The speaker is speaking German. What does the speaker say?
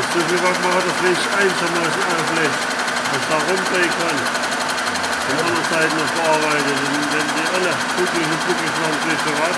So viel was man hat das Fleisch aus dem Fleisch, dass da rumdrehen kann. Von anderen Seiten noch bearbeitet, wenn, wenn die alle glücklich und glücklich waren, kriegt der weit